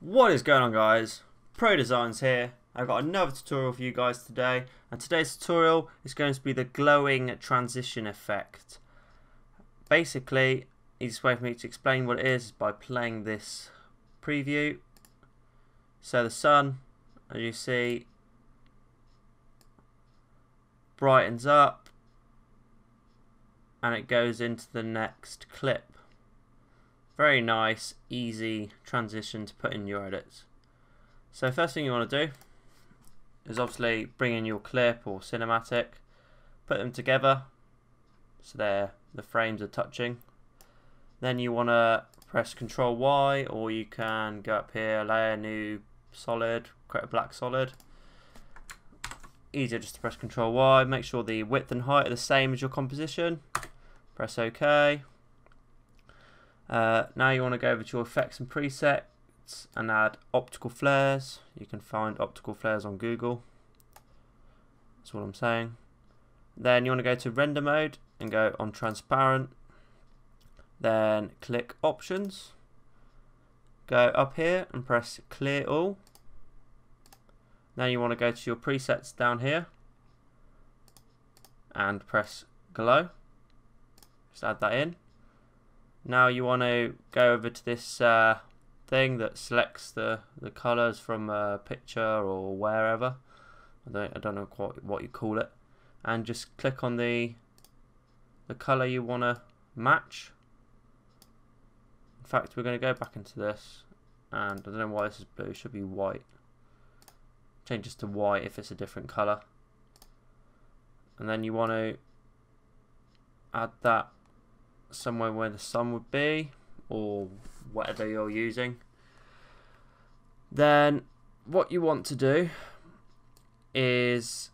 What is going on guys? Pro Designs here. I've got another tutorial for you guys today and today's tutorial is going to be the glowing transition effect. Basically, easiest way for me to explain what it is is by playing this preview. So the sun, as you see, brightens up and it goes into the next clip. Very nice, easy transition to put in your edits. So first thing you want to do is obviously bring in your clip or cinematic, put them together so they're, the frames are touching. Then you want to press Control Y or you can go up here, layer new solid, create a black solid. Easier just to press Control Y, make sure the width and height are the same as your composition. Press OK. Uh, now you want to go over to your effects and presets and add optical flares. You can find optical flares on Google. That's what I'm saying. Then you want to go to render mode and go on transparent. Then click options. Go up here and press clear all. Now you want to go to your presets down here and press glow. Just add that in. Now you want to go over to this uh, thing that selects the, the colours from a picture or wherever. I don't, I don't know quite what you call it. And just click on the the colour you want to match. In fact, we're going to go back into this. And I don't know why this is blue. It should be white. Change this to white if it's a different colour. And then you want to add that somewhere where the sun would be or whatever you're using. Then what you want to do is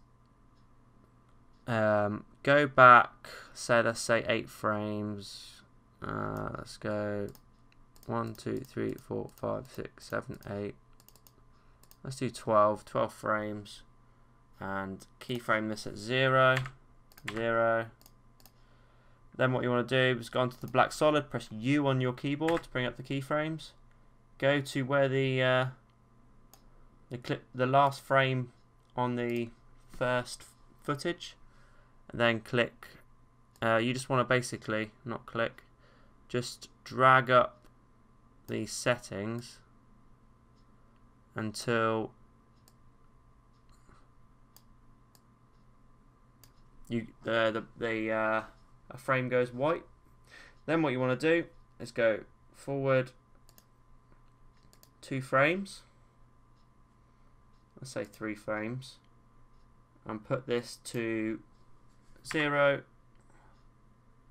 um, go back say let's say eight frames. Uh, let's go one two three four five six seven eight. Let's do 12 12 frames. And keyframe this at zero zero then what you want to do is go onto the black solid, press U on your keyboard to bring up the keyframes. Go to where the uh, the clip, the last frame on the first footage, and then click. Uh, you just want to basically not click, just drag up the settings until you uh, the the uh, a frame goes white. Then what you want to do is go forward two frames, let's say three frames, and put this to zero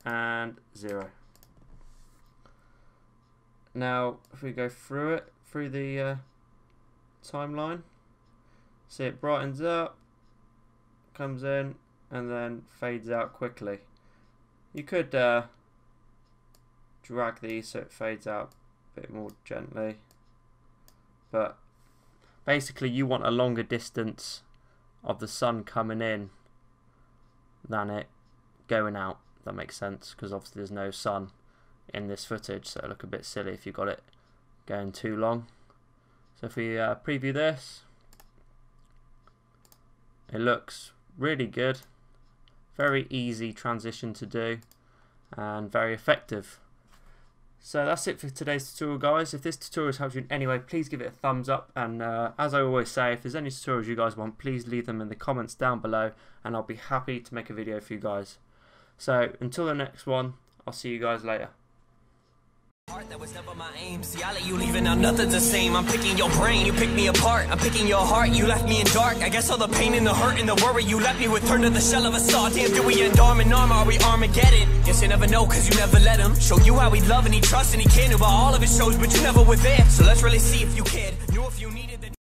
and zero. Now, if we go through it, through the uh, timeline, see it brightens up, comes in, and then fades out quickly. You could uh, drag these so it fades out a bit more gently. But basically you want a longer distance of the sun coming in than it going out. That makes sense because obviously there's no sun in this footage so it'll look a bit silly if you got it going too long. So if we uh, preview this, it looks really good. Very easy transition to do and very effective. So that's it for today's tutorial guys. If this tutorial has helped you in any way, please give it a thumbs up. And uh, as I always say, if there's any tutorials you guys want, please leave them in the comments down below and I'll be happy to make a video for you guys. So until the next one, I'll see you guys later. Heart that was never my aim. See, I let you leave and now nothing's the same. I'm picking your brain, you pick me apart. I'm picking your heart, you left me in dark. I guess all the pain and the hurt and the worry you left me with turned to the shell of a saw. Damn, do we end arm in arm? Are we Armageddon? Guess you never know, cause you never let him. Show you how he love and he trust and he can. About all of his shows, but you never were there. So let's really see if you cared. Knew if you needed